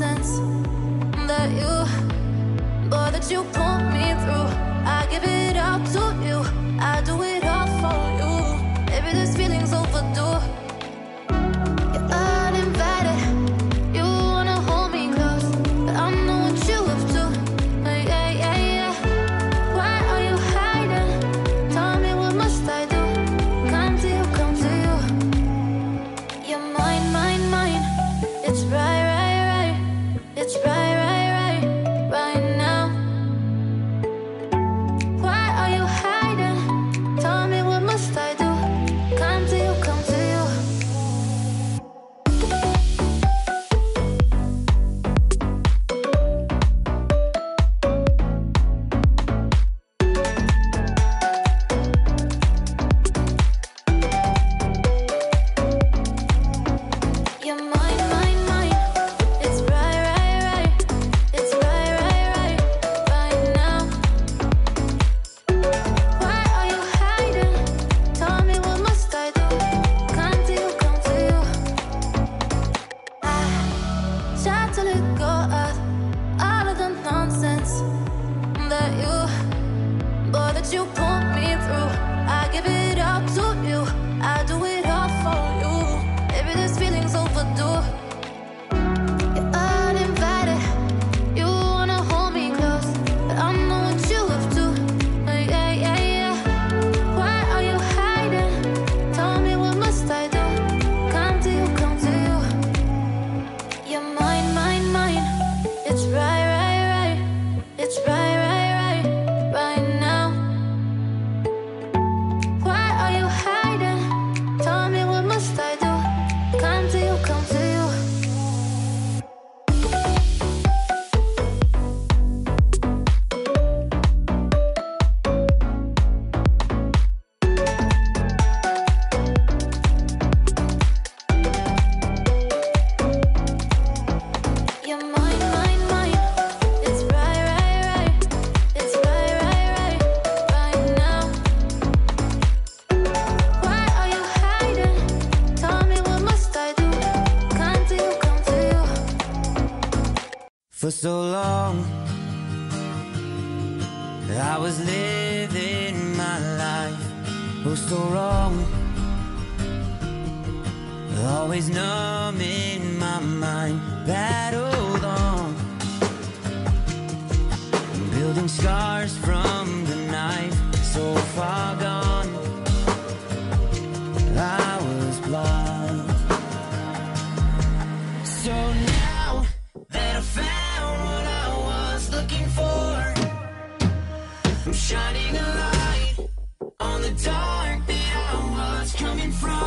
that you, boy, that you pulled me through. I give it up to you. I do it. you For so long, I was living my life oh so wrong. Always numbing my mind, battled on, building scars from the knife so far gone. coming from?